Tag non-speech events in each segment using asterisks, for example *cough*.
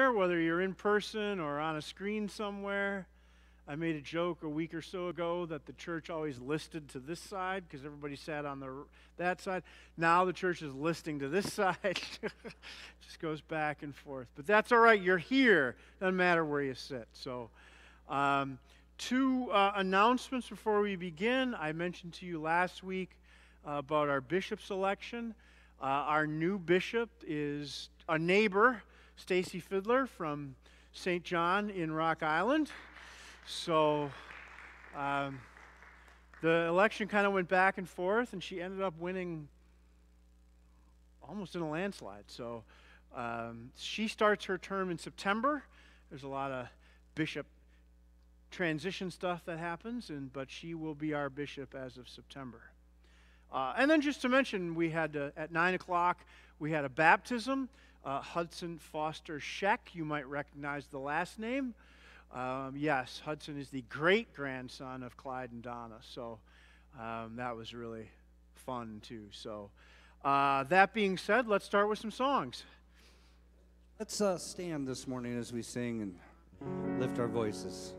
here, whether you're in person or on a screen somewhere. I made a joke a week or so ago that the church always listed to this side because everybody sat on the that side. Now the church is listing to this *laughs* side. Just goes back and forth. But that's all right. You're here. Doesn't matter where you sit. So, um, two uh, announcements before we begin. I mentioned to you last week uh, about our bishop selection. Uh, our new bishop is a neighbor, Stacy Fiddler from St. John in Rock Island. So um, the election kind of went back and forth, and she ended up winning almost in a landslide. So um, she starts her term in September. There's a lot of bishop transition stuff that happens, and but she will be our bishop as of September. Uh, and then just to mention, we had uh, at nine o'clock we had a baptism. Uh, Hudson Foster Sheck, you might recognize the last name. Um, yes, Hudson is the great grandson of Clyde and Donna, so um, that was really fun too. So, uh, that being said, let's start with some songs. Let's uh, stand this morning as we sing and lift our voices.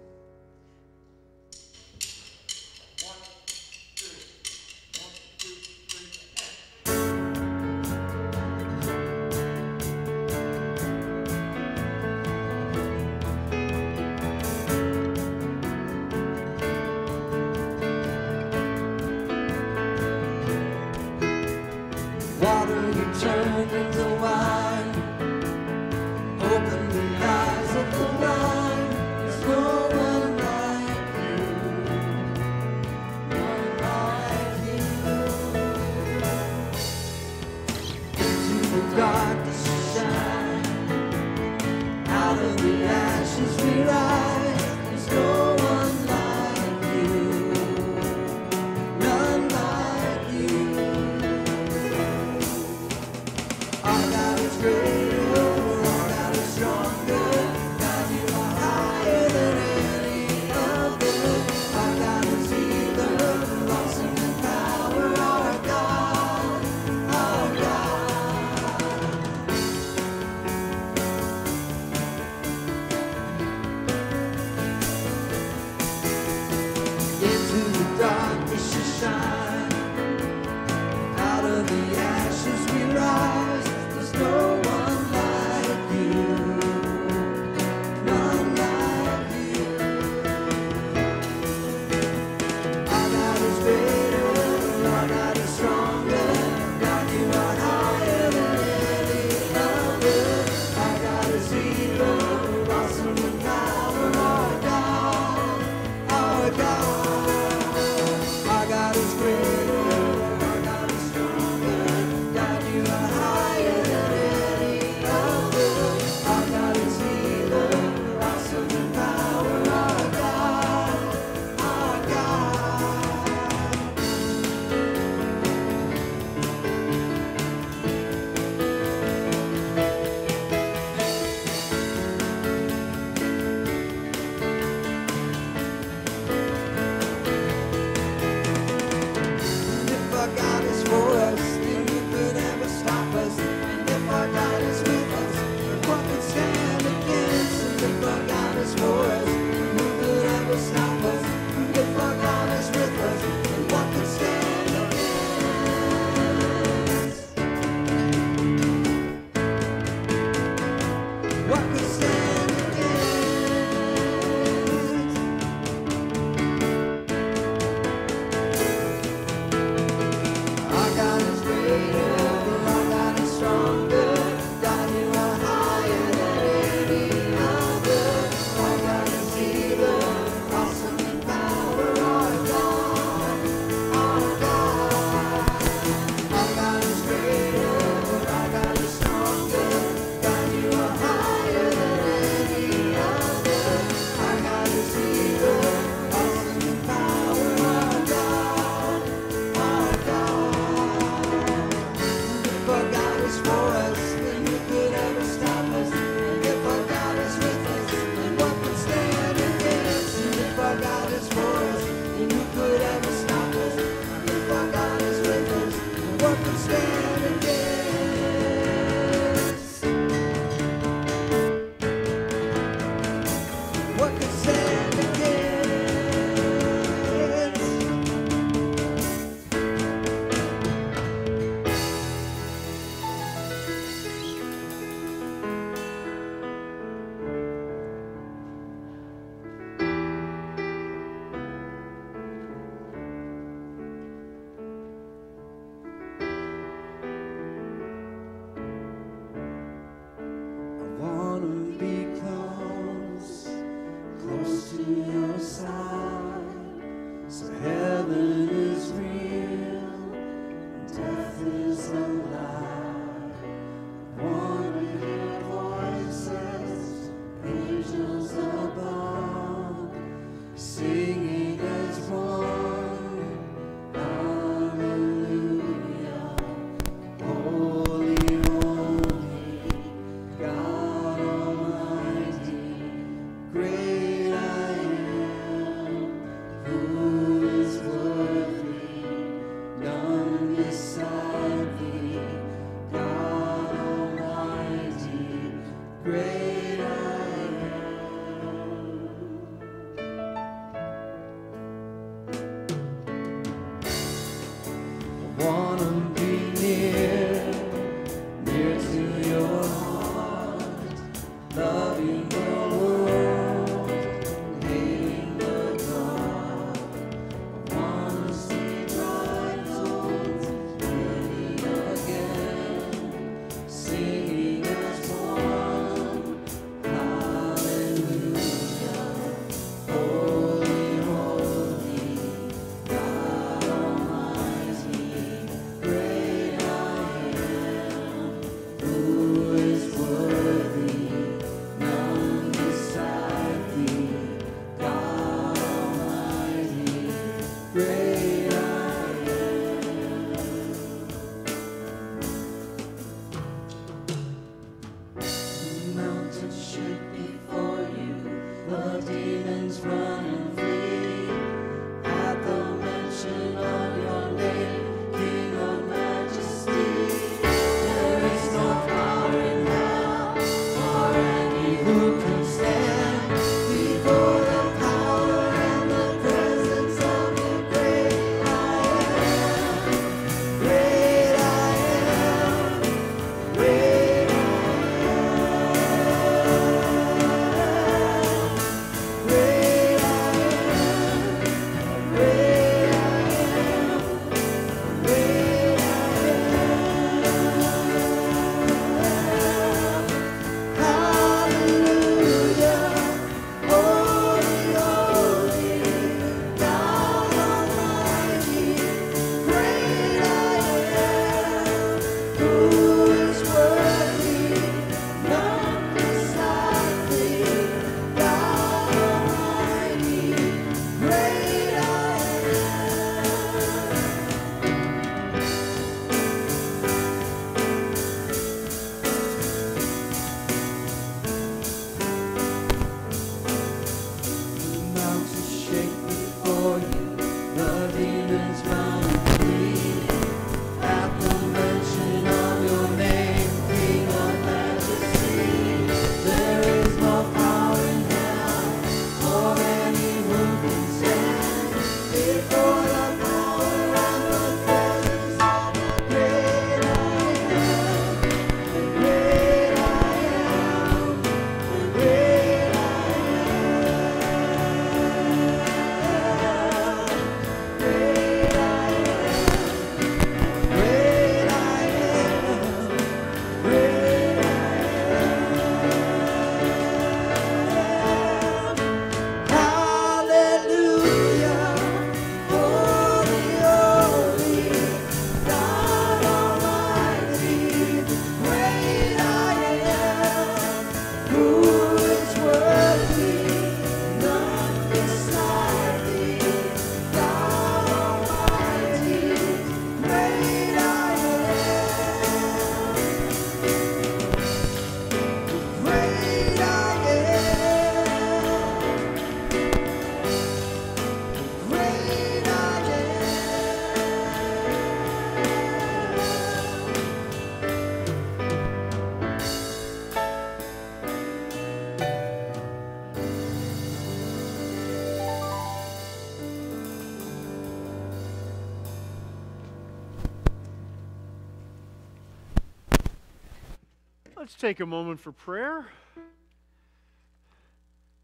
Let's take a moment for prayer.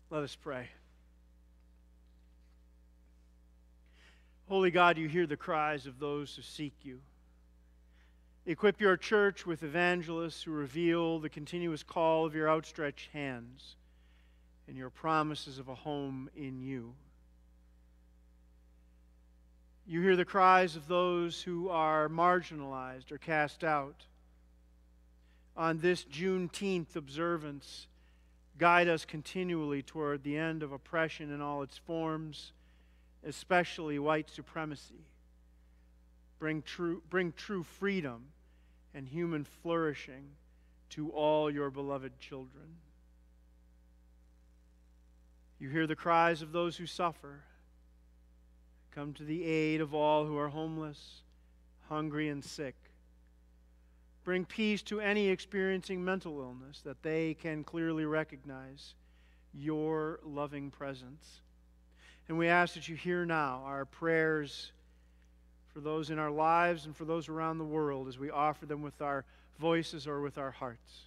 Let us pray. Holy God, you hear the cries of those who seek you. Equip your church with evangelists who reveal the continuous call of your outstretched hands and your promises of a home in you. You hear the cries of those who are marginalized or cast out on this Juneteenth observance, guide us continually toward the end of oppression in all its forms, especially white supremacy. Bring true, bring true freedom and human flourishing to all your beloved children. You hear the cries of those who suffer. Come to the aid of all who are homeless, hungry, and sick Bring peace to any experiencing mental illness that they can clearly recognize your loving presence. And we ask that you hear now our prayers for those in our lives and for those around the world as we offer them with our voices or with our hearts.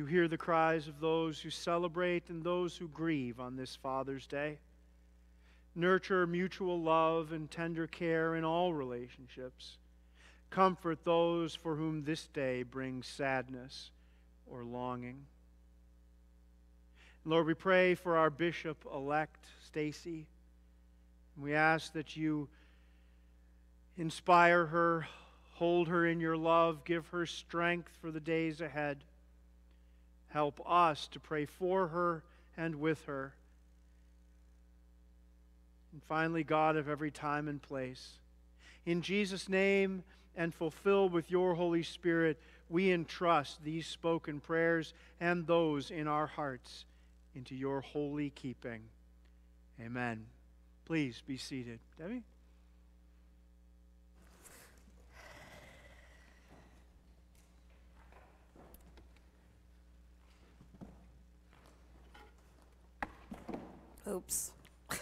You hear the cries of those who celebrate and those who grieve on this Father's Day. Nurture mutual love and tender care in all relationships. Comfort those for whom this day brings sadness or longing. Lord, we pray for our bishop elect, Stacy. We ask that you inspire her, hold her in your love, give her strength for the days ahead. Help us to pray for her and with her. And finally, God of every time and place, in Jesus' name and fulfilled with your Holy Spirit, we entrust these spoken prayers and those in our hearts into your holy keeping. Amen. Please be seated. Debbie? Oops. Can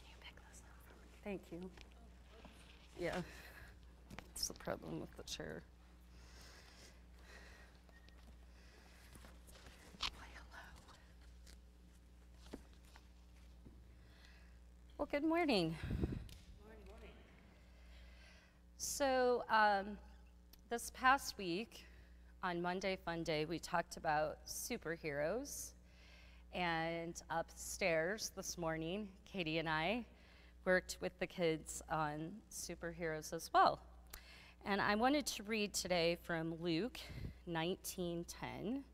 you pick this up for me? Thank you. Yeah. It's the problem with the chair. Well, good morning. So, um, this past week, on Monday Fun Day, we talked about superheroes. And upstairs this morning, Katie and I worked with the kids on superheroes as well. And I wanted to read today from Luke 19:10.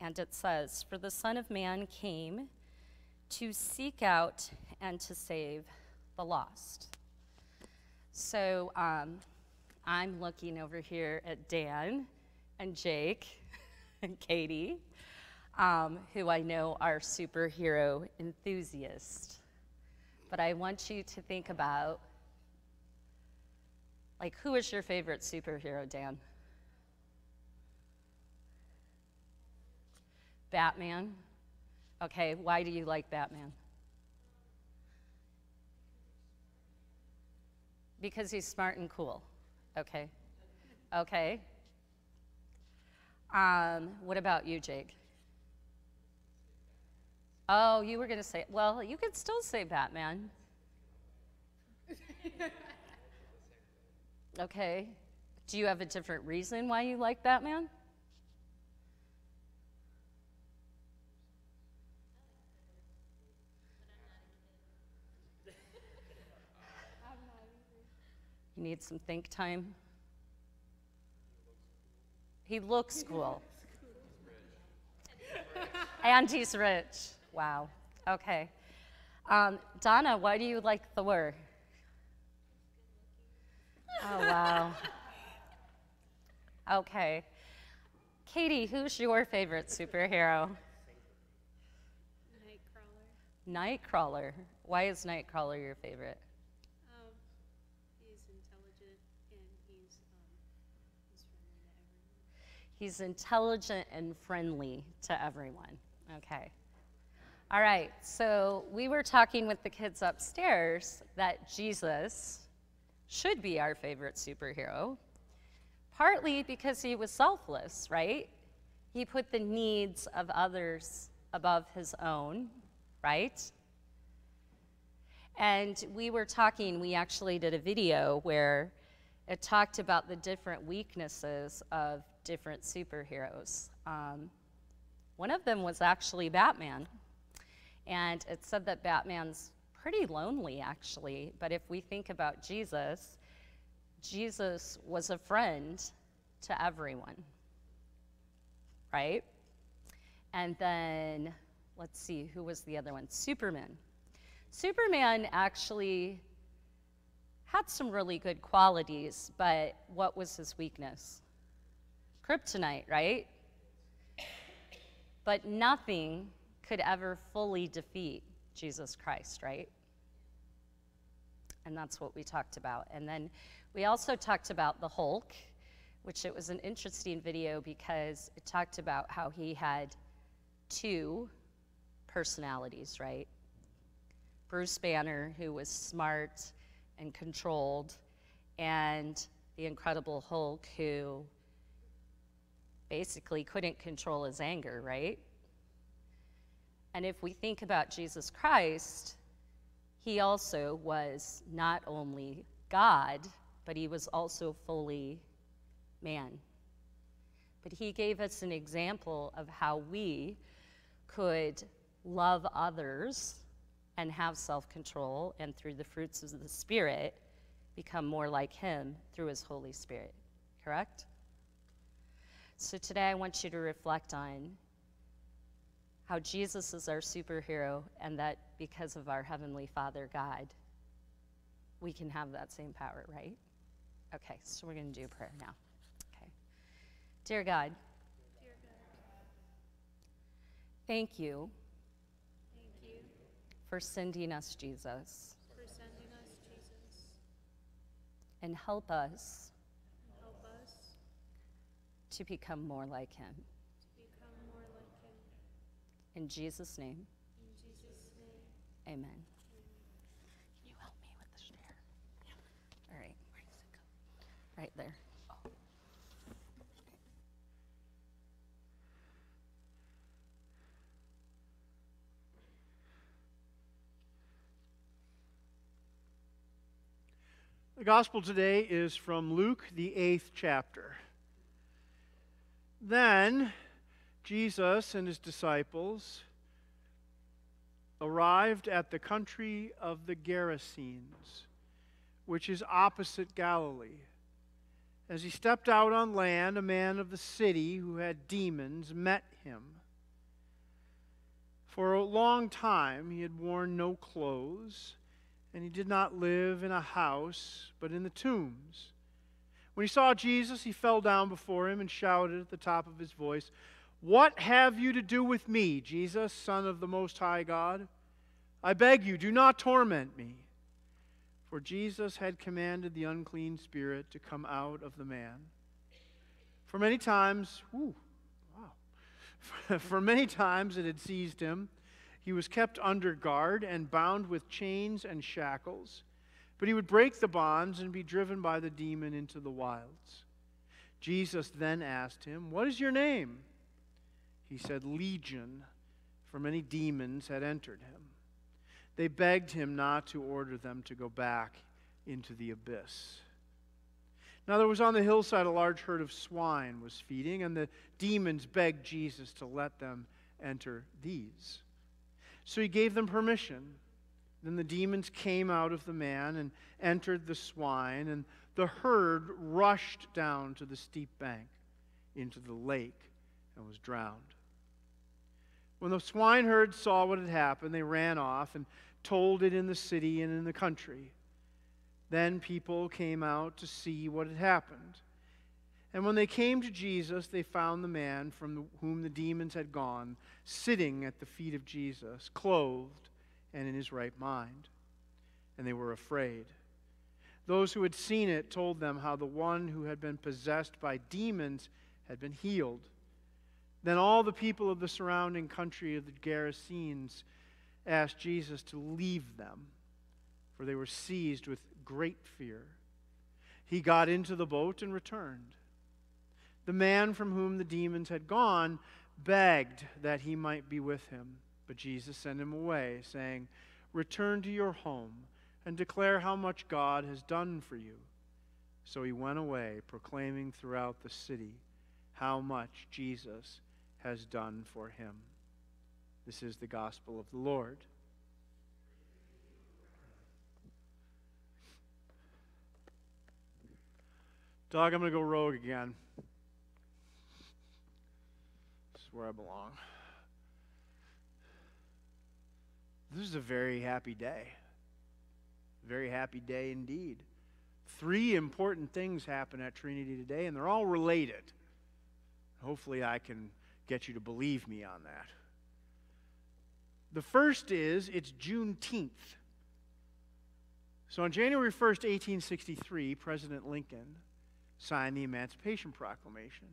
And it says, "For the Son of Man came to seek out and to save the lost." So um, I'm looking over here at Dan and Jake *laughs* and Katie, um, who I know are superhero enthusiasts. But I want you to think about like, who is your favorite superhero, Dan? Batman? Okay, why do you like Batman? Because he's smart and cool. Okay. Okay. Um, what about you, Jake? Oh, you were going to say, well, you could still say Batman. *laughs* okay. Do you have a different reason why you like Batman? *laughs* You need some think time? He looks cool. *laughs* and he's rich. Wow. Okay. Um, Donna, why do you like Thor? Oh, wow. *laughs* Okay. Katie, who's your favorite superhero? Nightcrawler. Nightcrawler. Why is Nightcrawler your favorite? Um, he's intelligent and he's um, he's friendly to everyone. He's intelligent and friendly to everyone. Okay. All right, so we were talking with the kids upstairs that Jesus should be our favorite superhero, partly because he was selfless, right? He put the needs of others above his own, right? And we were talking, we actually did a video where it talked about the different weaknesses of different superheroes. Um, one of them was actually Batman. And it said that Batman's pretty lonely, actually. But if we think about Jesus, Jesus was a friend to everyone, right? And then, let's see, who was the other one? Superman. Superman actually had some really good qualities, but what was his weakness? Kryptonite, right? But nothing could ever fully defeat Jesus Christ, right? And that's what we talked about. And then we also talked about the Hulk, which it was an interesting video because it talked about how he had two personalities, right? Bruce Banner, who was smart and controlled, and the Incredible Hulk, who basically couldn't control his anger, right? And if we think about Jesus Christ, he also was not only God, but he was also fully man. But he gave us an example of how we could love others and have self control, and through the fruits of the Spirit, become more like him through his Holy Spirit. Correct? So today I want you to reflect on how Jesus is our superhero, and that because of our Heavenly Father God, we can have that same power, right? Okay, so we're going to do prayer now. Okay. Dear God, Dear God, thank you thank you for sending us Jesus for sending us Jesus. and help us And help us to become more like him. to become more like him. In Jesus' name, In Jesus' name. amen. Can you help me with the share? All right, where does it go? Right there. The gospel today is from Luke, the eighth chapter. Then Jesus and his disciples arrived at the country of the Gerasenes, which is opposite Galilee. As he stepped out on land, a man of the city who had demons met him. For a long time he had worn no clothes and he did not live in a house, but in the tombs. When he saw Jesus, he fell down before him and shouted at the top of his voice, What have you to do with me, Jesus, Son of the Most High God? I beg you, do not torment me. For Jesus had commanded the unclean spirit to come out of the man. For many times, wow. *laughs* For many times it had seized him. He was kept under guard and bound with chains and shackles, but he would break the bonds and be driven by the demon into the wilds. Jesus then asked him, What is your name? He said, Legion, for many demons had entered him. They begged him not to order them to go back into the abyss. Now there was on the hillside a large herd of swine was feeding, and the demons begged Jesus to let them enter these. So he gave them permission. Then the demons came out of the man and entered the swine, and the herd rushed down to the steep bank into the lake and was drowned. When the swineherds saw what had happened, they ran off and told it in the city and in the country. Then people came out to see what had happened. And when they came to Jesus, they found the man from whom the demons had gone sitting at the feet of Jesus, clothed and in his right mind. And they were afraid. Those who had seen it told them how the one who had been possessed by demons had been healed. Then all the people of the surrounding country of the Gerasenes asked Jesus to leave them, for they were seized with great fear. He got into the boat and returned. The man from whom the demons had gone begged that he might be with him, but Jesus sent him away, saying, Return to your home and declare how much God has done for you. So he went away, proclaiming throughout the city how much Jesus has done for him. This is the gospel of the Lord. Doug, I'm going to go rogue again. This is where I belong. This is a very happy day. Very happy day indeed. Three important things happen at Trinity today, and they're all related. Hopefully, I can get you to believe me on that. The first is it's Juneteenth. So on January 1st, 1863, President Lincoln signed the Emancipation Proclamation.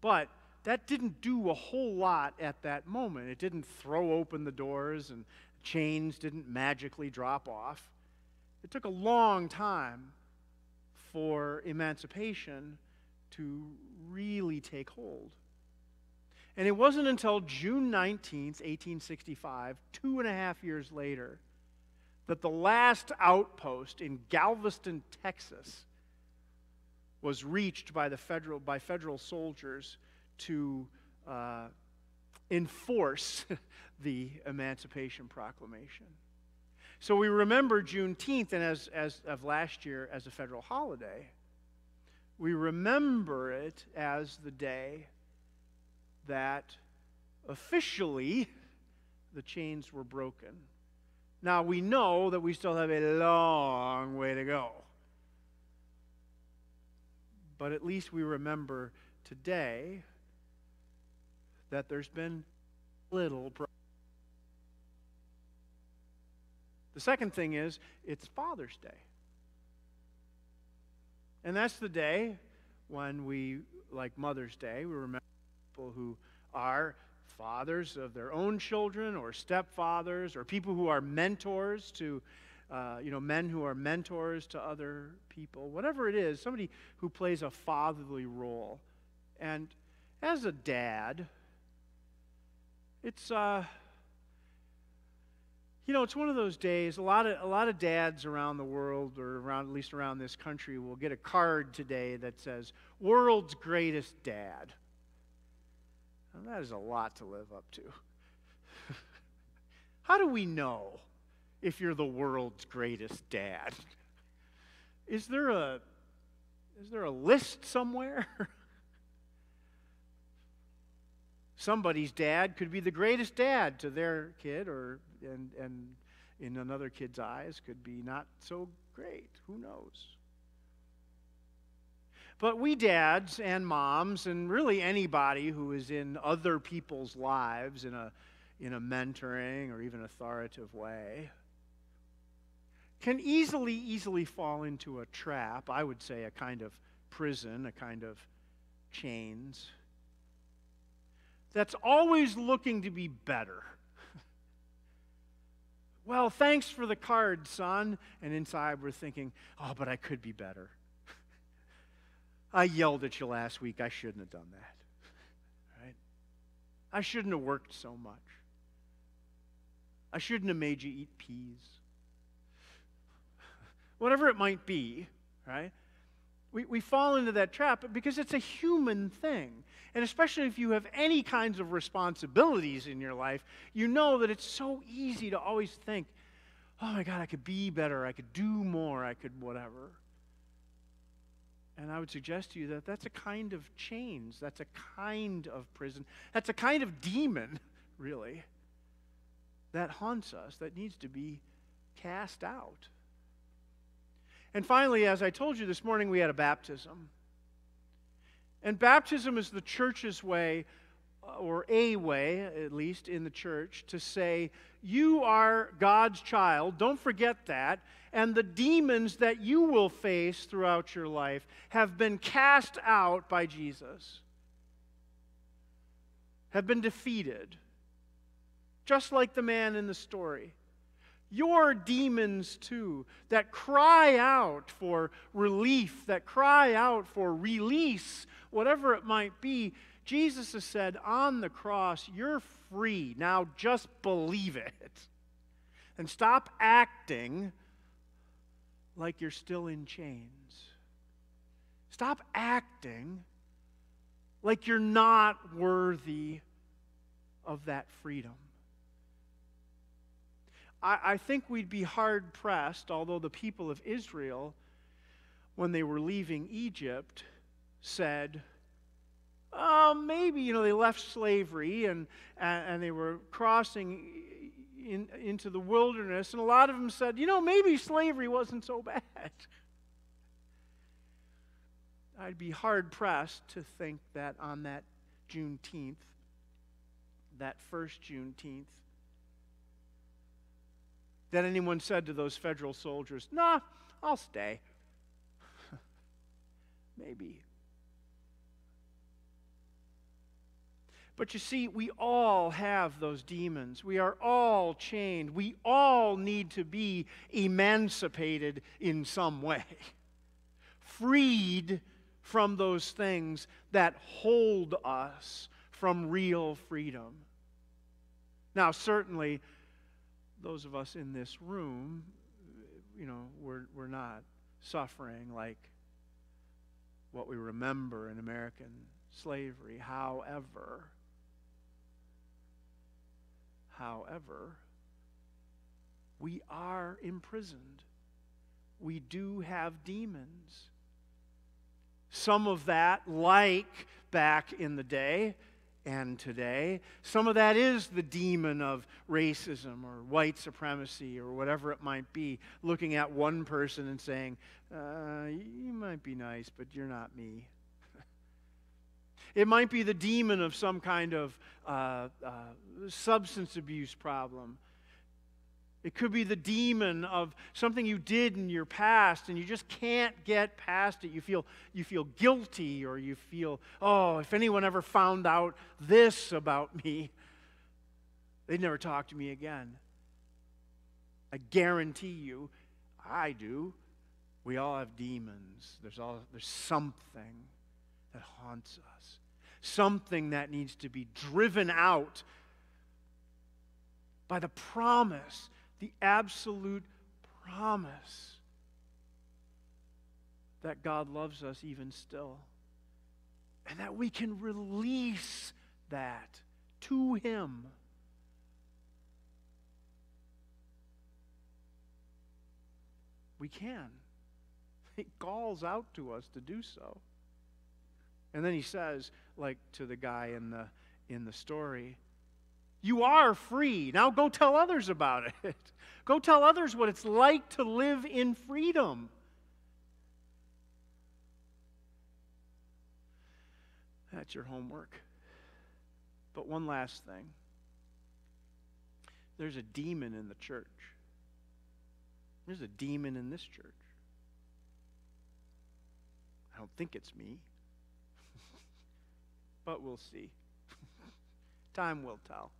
But that didn't do a whole lot at that moment. It didn't throw open the doors and chains didn't magically drop off. It took a long time for emancipation to really take hold. And it wasn't until June 19th, 1865, two and a half years later, that the last outpost in Galveston, Texas, was reached by, the federal, by federal soldiers to uh, enforce *laughs* the Emancipation Proclamation. So we remember Juneteenth, and as, as of last year, as a federal holiday. We remember it as the day that officially the chains were broken. Now we know that we still have a long way to go. But at least we remember today that there's been little. The second thing is it's Father's Day. And that's the day when we, like Mother's Day, we remember people who are fathers of their own children or stepfathers or people who are mentors to uh, you know men who are mentors to other people whatever it is somebody who plays a fatherly role and as a dad it's uh you know it's one of those days a lot of a lot of dads around the world or around at least around this country will get a card today that says world's greatest dad now, that is a lot to live up to. *laughs* How do we know if you're the world's greatest dad? Is there a is there a list somewhere? *laughs* Somebody's dad could be the greatest dad to their kid or and and in another kid's eyes could be not so great. Who knows? But we dads and moms, and really anybody who is in other people's lives in a, in a mentoring or even authoritative way, can easily, easily fall into a trap, I would say a kind of prison, a kind of chains, that's always looking to be better. *laughs* well, thanks for the card, son. And inside we're thinking, oh, but I could be better. *laughs* I yelled at you last week. I shouldn't have done that. *laughs* Right? I shouldn't have worked so much. I shouldn't have made you eat peas. Whatever it might be, right? We, we fall into that trap because it's a human thing. And especially if you have any kinds of responsibilities in your life, you know that it's so easy to always think, oh my God, I could be better, I could do more, I could whatever. And I would suggest to you that that's a kind of chains. That's a kind of prison. That's a kind of demon, *laughs* really, that haunts us, that needs to be cast out. And finally, as I told you this morning, we had a baptism. And baptism is the church's way, uh, or a way, at least in the church, to say, You are God's child. Don't forget that and the demons that you will face throughout your life have been cast out by Jesus, have been defeated, just like the man in the story. Your demons, too, that cry out for relief, that cry out for release, whatever it might be, Jesus has said on the cross, You're free. Now just believe it. And stop acting like you're still in chains. Stop acting like you're not worthy of that freedom. I, I, think we'd be hard pressed, although the people of Israel, when they were leaving Egypt, said, Oh, maybe, you know, they left slavery and, and, they were crossing in, into the wilderness, and a lot of them said, you know, maybe slavery wasn't so bad. I'd be hard pressed to think that on that Juneteenth, that first Juneteenth, that anyone said to those federal soldiers, Nah, I'll stay. *laughs* Maybe. But you see, we all have those demons. We are all chained. We all need to be emancipated in some way, *laughs* freed from those things that hold us from real freedom. Now, certainly, those of us in this room, you know, we're, we're not suffering like what we remember in American slavery. However, however, we are imprisoned. We do have demons. Some of that, like back in the day and today, some of that is the demon of racism or white supremacy or whatever it might be, looking at one person and saying, uh, You might be nice, but you're not me. *laughs* It might be the demon of some kind of uh, uh, substance abuse problem it could be the demon of something you did in your past and you just can't get past it. You feel, you feel guilty or you feel, oh, if anyone ever found out this about me, they'd never talk to me again. I guarantee you, I do. We all have demons. There's, all, there's something that haunts us, something that needs to be driven out by the promise the absolute promise that God loves us even still. And that we can release that to Him. We can. *laughs* He calls out to us to do so. And then he says, like to the guy in the, in the story, you are free. Now go tell others about *laughs* it. Go tell others what it's like to live in freedom. That's your homework. But one last thing there's a demon in the church. There's a demon in this church. I don't think it's me, *laughs* but we'll see. *laughs* Time will tell.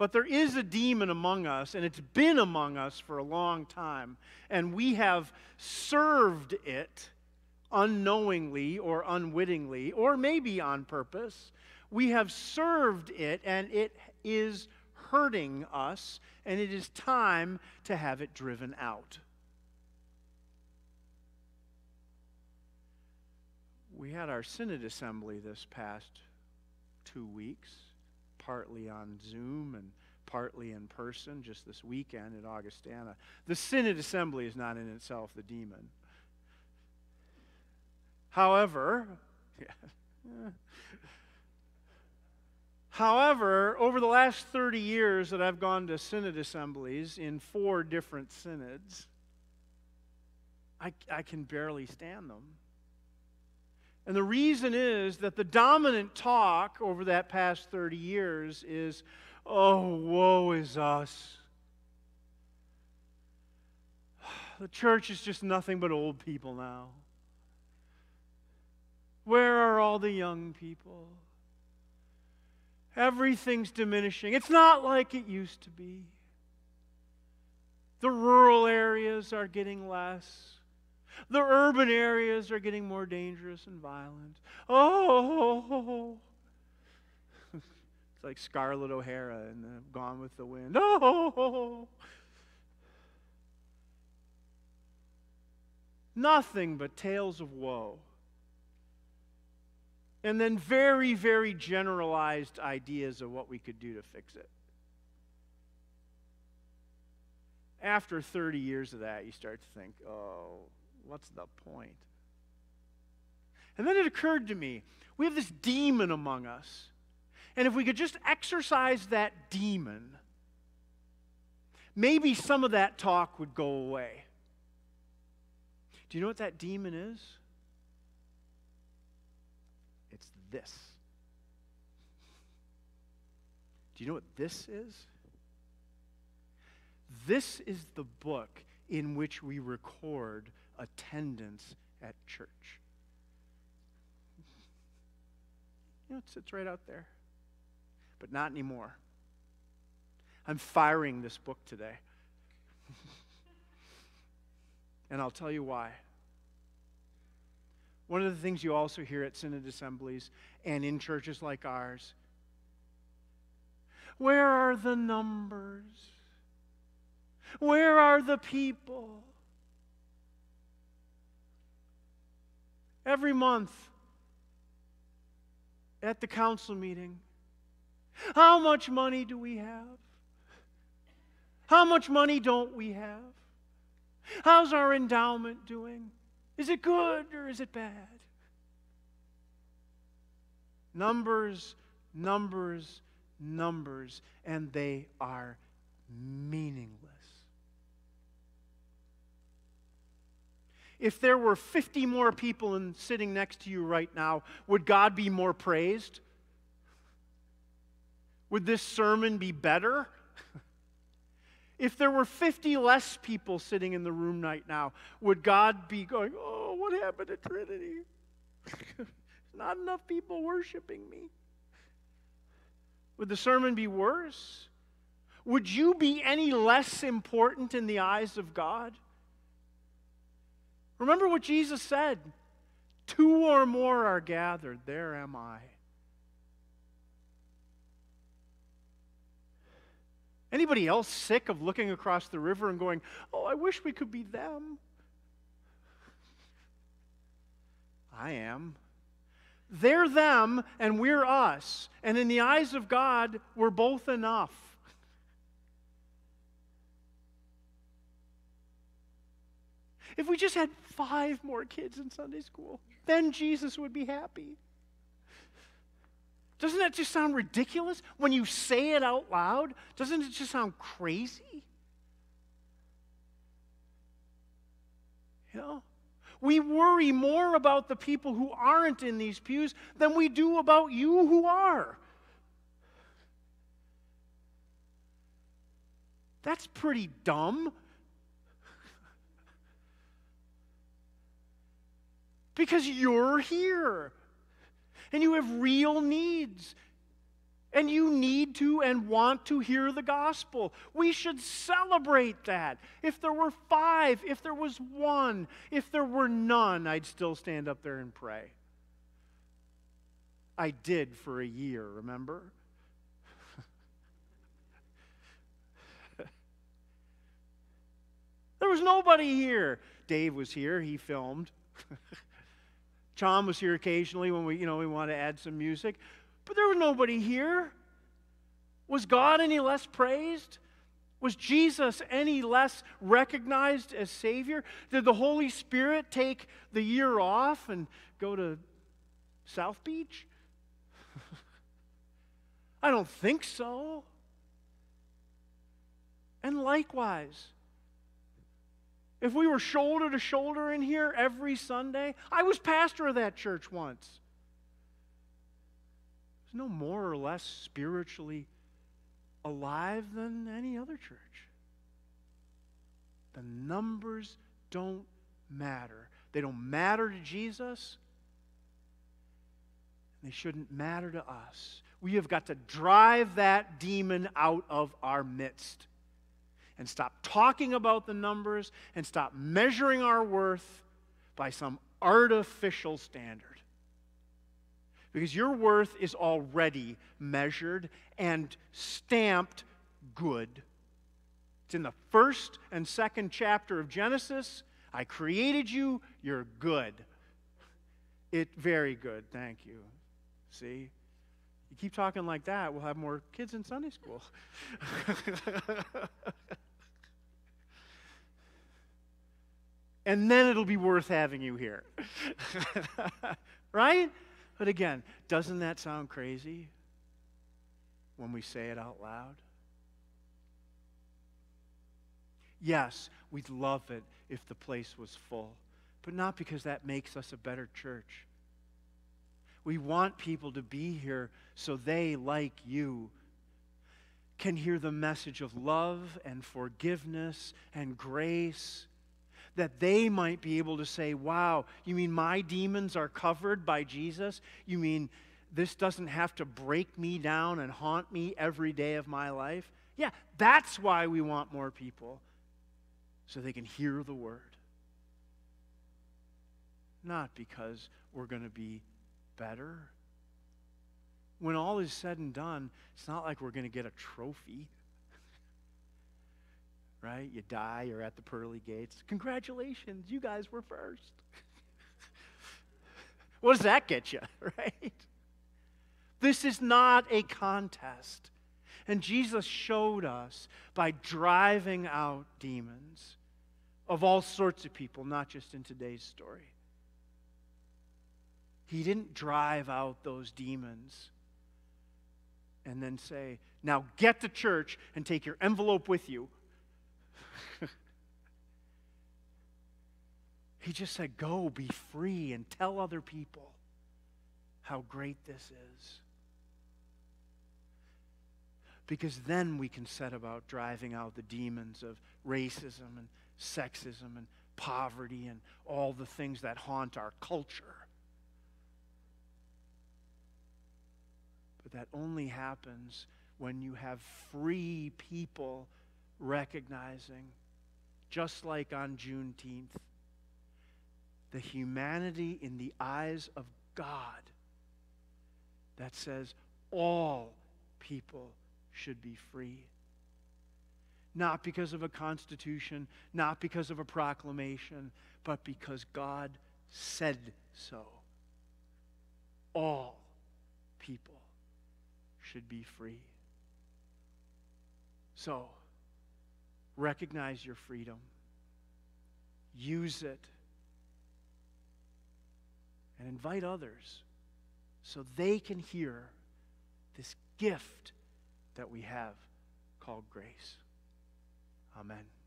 But there is a demon among us, and it's been among us for a long time. And we have served it unknowingly or unwittingly, or maybe on purpose. We have served it, and it is hurting us, and it is time to have it driven out. We had our Synod assembly this past two weeks partly on Zoom and partly in person just this weekend at Augustana. The Synod Assembly is not in itself the demon. However, *laughs* However, over the last 30 years that I've gone to synod assemblies in four different synods, I, I can barely stand them. And the reason is that the dominant talk over that past 30 years is, oh, woe is us. *sighs* The church is just nothing but old people now. Where are all the young people? Everything's diminishing. It's not like it used to be. The rural areas are getting less. The urban areas are getting more dangerous and violent. Oh, *laughs* it's like Scarlett O'Hara in the Gone with the Wind. Oh, nothing but tales of woe. And then very, very generalized ideas of what we could do to fix it. After 30 years of that, you start to think, oh, what's the point? And then it occurred to me we have this demon among us. And if we could just exorcise that demon, maybe some of that talk would go away. Do you know what that demon is? It's this. Do you know what this is? This is the book in which we record attendance at church. *laughs* You know, it sits right out there. But not anymore. I'm firing this book today. *laughs* and I'll tell you why. One of the things you also hear at synod assemblies and in churches like ours where are the numbers? Where are the people? Every month at the council meeting, how much money do we have? How much money don't we have? How's our endowment doing? Is it good or is it bad? Numbers, numbers, numbers, and they are meaningless. If there were 50 more people in, sitting next to you right now, would God be more praised? Would this sermon be better? *laughs* if there were 50 less people sitting in the room right now, would God be going, Oh, what happened to Trinity? *laughs* Not enough people worshiping me. Would the sermon be worse? Would you be any less important in the eyes of God? Remember what Jesus said two or more are gathered, there am I. Anybody else sick of looking across the river and going, Oh, I wish we could be them? I am. They're them and we're us. And in the eyes of God, we're both enough. If we just had five more kids in Sunday school, then Jesus would be happy. Doesn't that just sound ridiculous? When you say it out loud, doesn't it just sound crazy? You know? We worry more about the people who aren't in these pews than we do about you who are. That's pretty dumb. Because you're here and you have real needs and you need to and want to hear the gospel. We should celebrate that. If there were five, if there was one, if there were none, I'd still stand up there and pray. I did for a year, remember? *laughs* there was nobody here. Dave was here, he filmed. *laughs* Tom was here occasionally when we, you know, we wanted to add some music. But there was nobody here. Was God any less praised? Was Jesus any less recognized as Savior? Did the Holy Spirit take the year off and go to South Beach? *laughs* I don't think so. And likewise, if we were shoulder to shoulder in here every Sunday, I was pastor of that church once is no more or less spiritually alive than any other church. The numbers don't matter. They don't matter to Jesus. They shouldn't matter to us. We have got to drive that demon out of our midst and stop talking about the numbers and stop measuring our worth by some artificial standard because your worth is already measured and stamped good. It's in the first and second chapter of Genesis. I created you, you're good. It very good, thank you. See? You keep talking like that, we'll have more kids in Sunday school. *laughs* and then it'll be worth having you here. *laughs* right? But again, doesn't that sound crazy when we say it out loud? Yes, we'd love it if the place was full, but not because that makes us a better church. We want people to be here so they, like you, can hear the message of love and forgiveness and grace, that they might be able to say, Wow, you mean my demons are covered by Jesus? You mean this doesn't have to break me down and haunt me every day of my life? Yeah, that's why we want more people, so they can hear the word. Not because we're going to be better. When all is said and done, it's not like we're going to get a trophy. Right? You die, you're at the pearly gates. Congratulations, you guys were first. *laughs* what does that get you, *laughs* right? This is not a contest. And Jesus showed us by driving out demons of all sorts of people, not just in today's story. He didn't drive out those demons and then say, Now get to church and take your envelope with you. *laughs* he just said, Go, be free, and tell other people how great this is. Because then we can set about driving out the demons of racism and sexism and poverty and all the things that haunt our culture. But that only happens when you have free people recognizing, just like on Juneteenth, the humanity in the eyes of God that says all people should be free. Not because of a constitution, not because of a proclamation, but because God said so. All people should be free. So, recognize your freedom, use it, and invite others so they can hear this gift that we have called grace. Amen.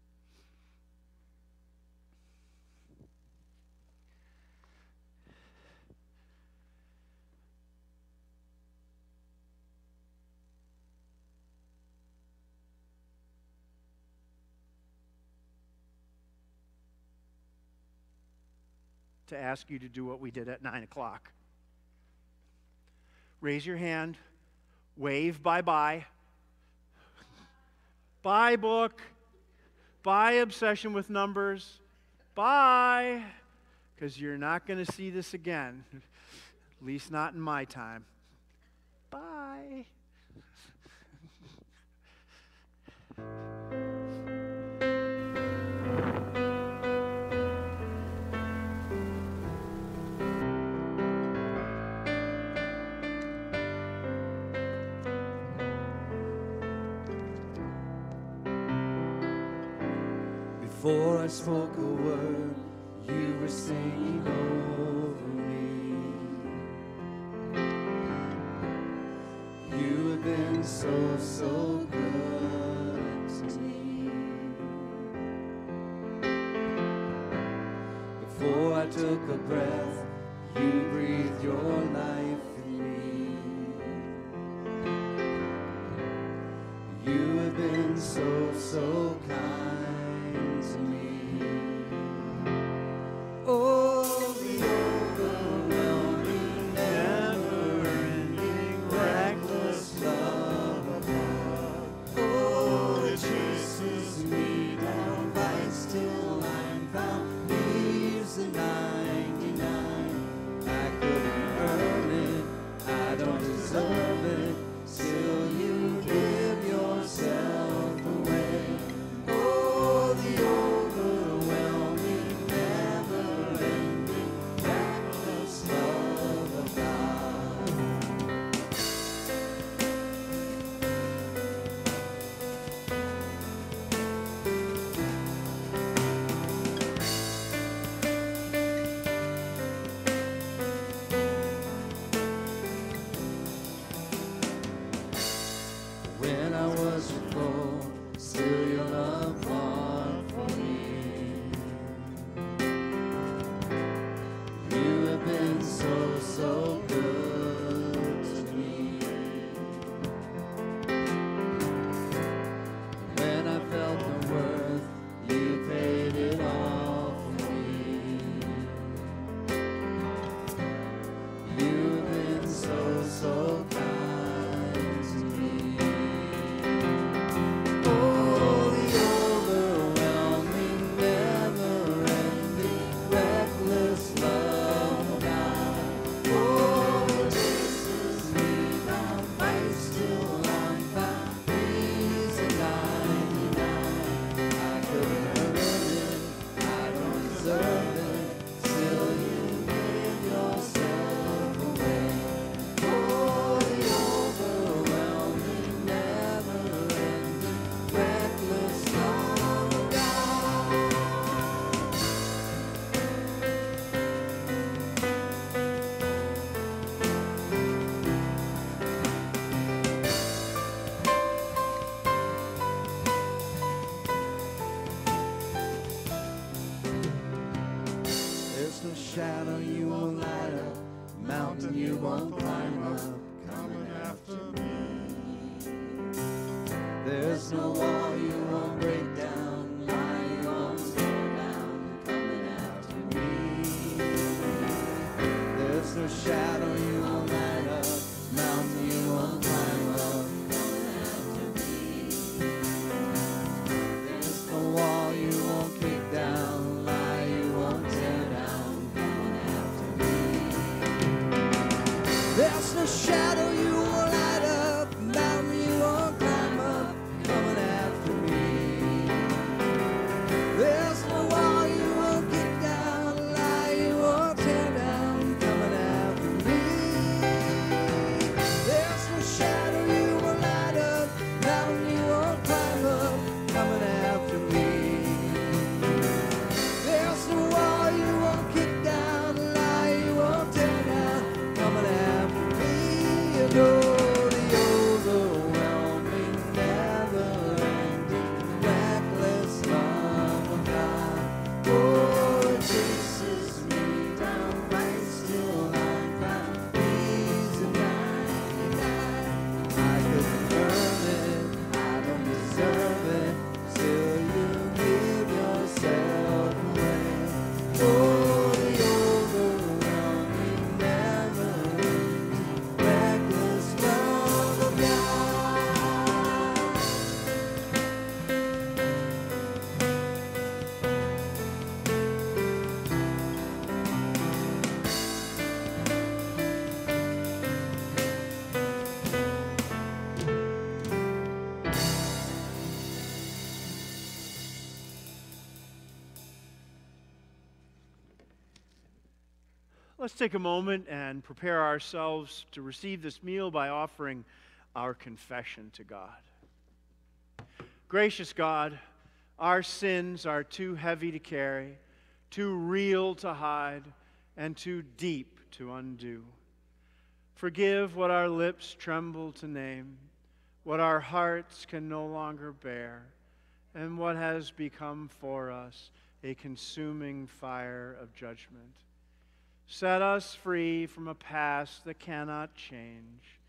To ask you to do what we did at 9 o'clock. Raise your hand, wave bye bye. Bye, book. Bye, obsession with numbers. Bye. Because you're not going to see this again, *laughs* at least not in my time. Bye. Before I spoke a word, you were singing over me. You have been so, so good to me. Before I took a breath, Let's take a moment and prepare ourselves to receive this meal by offering our confession to God. Gracious God, our sins are too heavy to carry, too real to hide, and too deep to undo. Forgive what our lips tremble to name, what our hearts can no longer bear, and what has become for us a consuming fire of judgment. Set us free from a past that cannot change.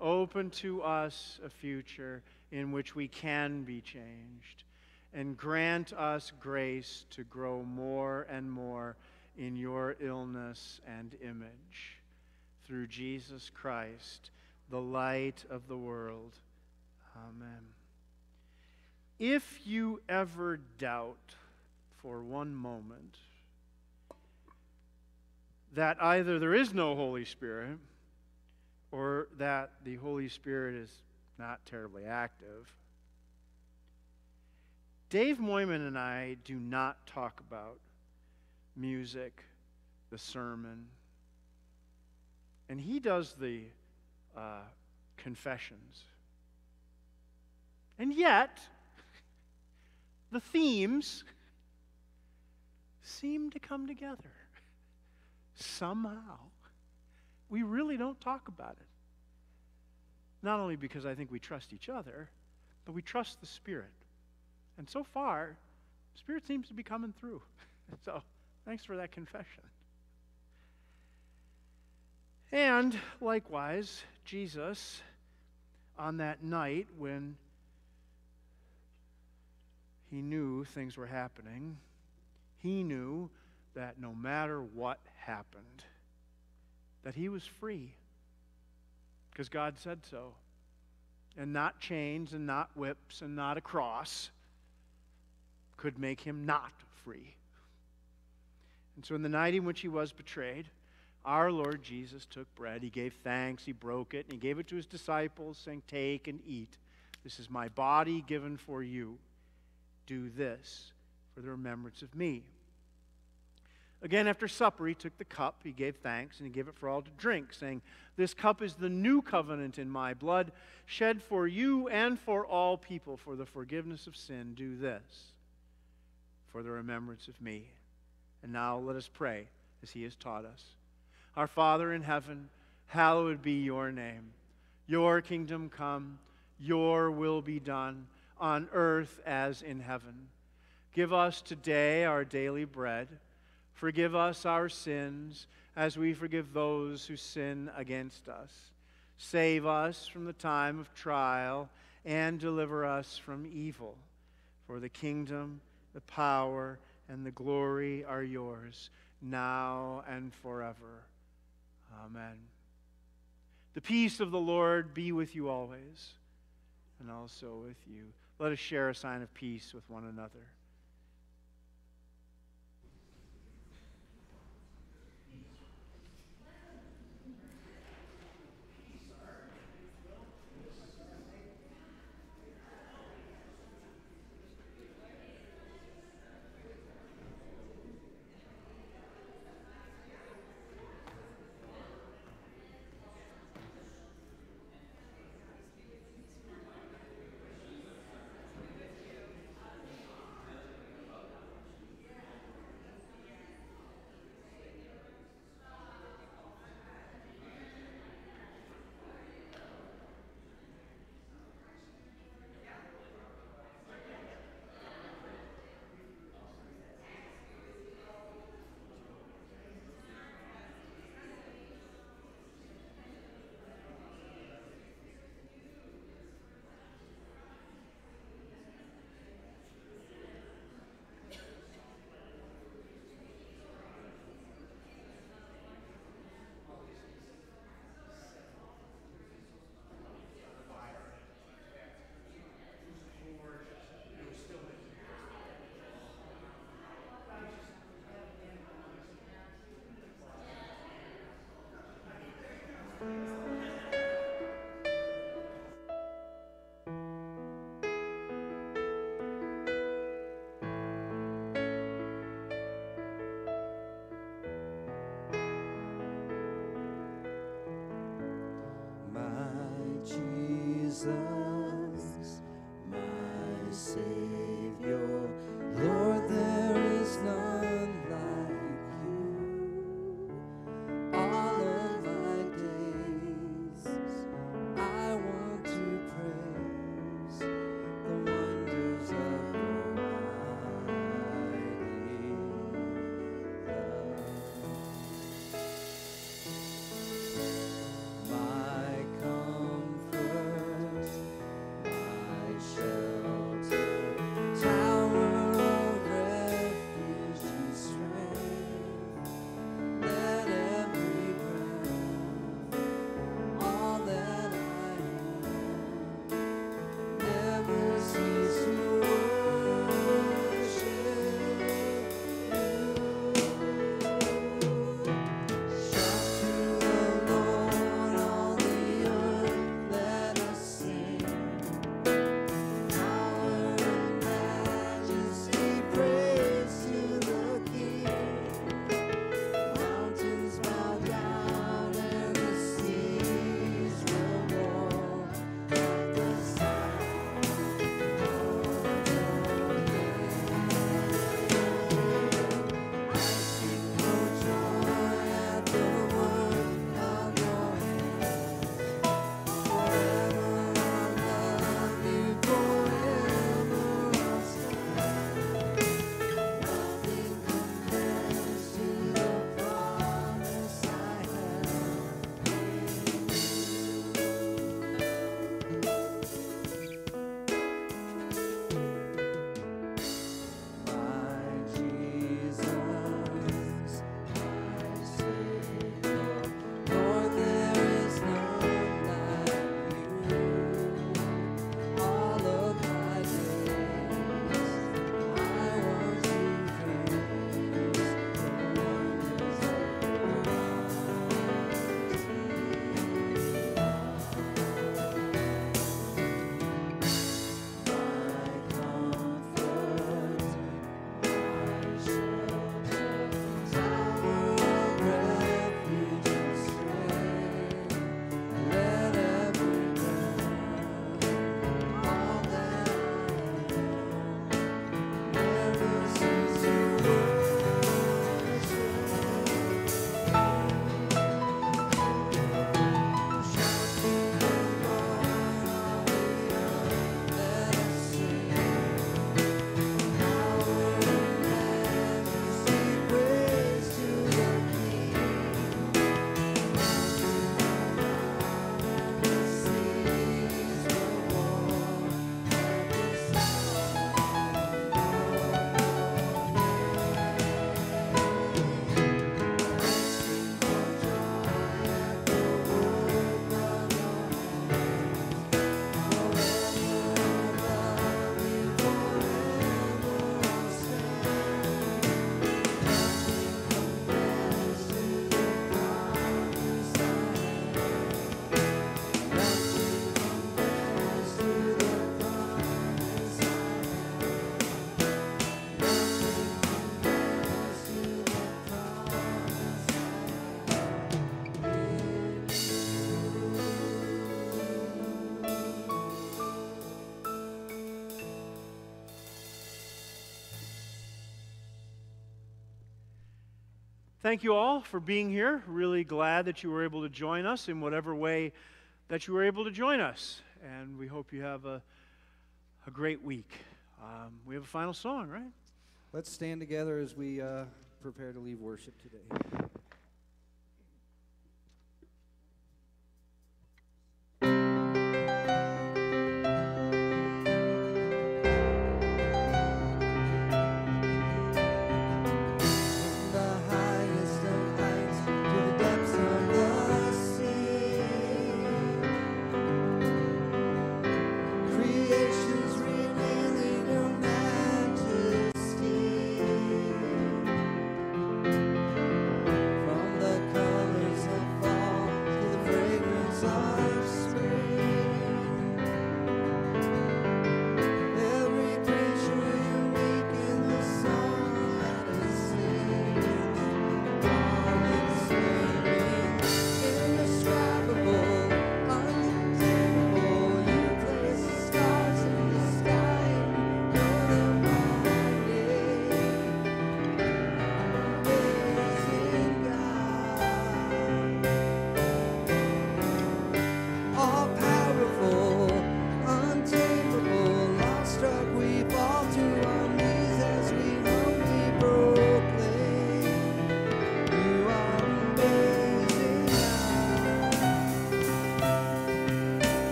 Open to us a future in which we can be changed. And grant us grace to grow more and more in your illness and image. Through Jesus Christ, the light of the world. Amen. If you ever doubt for one moment, that either there is no Holy Spirit or that the Holy Spirit is not terribly active. Dave Moyman and I do not talk about music, the sermon, and he does the uh, confessions. And yet, *laughs* the themes seem to come together somehow. We really don't talk about it. Not only because I think we trust each other, but we trust the Spirit. And so far, Spirit seems to be coming through. *laughs* So, thanks for that confession. And likewise, Jesus, on that night when he knew things were happening, he knew that no matter what happened, that he was free because God said so. And not chains and not whips and not a cross could make him not free. And so, in the night in which he was betrayed, our Lord Jesus took bread. He gave thanks. He broke it. And he gave it to his disciples, saying, Take and eat. This is my body given for you. Do this for the remembrance of me. Again, after supper, he took the cup, he gave thanks, and he gave it for all to drink, saying, This cup is the new covenant in my blood, shed for you and for all people for the forgiveness of sin. Do this for the remembrance of me. And now let us pray as he has taught us. Our Father in heaven, hallowed be your name. Your kingdom come, your will be done, on earth as in heaven. Give us today our daily bread. Forgive us our sins as we forgive those who sin against us. Save us from the time of trial and deliver us from evil. For the kingdom, the power, and the glory are yours, now and forever. Amen. The peace of the Lord be with you always, and also with you. Let us share a sign of peace with one another. Thank you all for being here. Really glad that you were able to join us in whatever way that you were able to join us. And we hope you have a, a great week. Um, we have a final song, right? Let's stand together as we uh, prepare to leave worship today.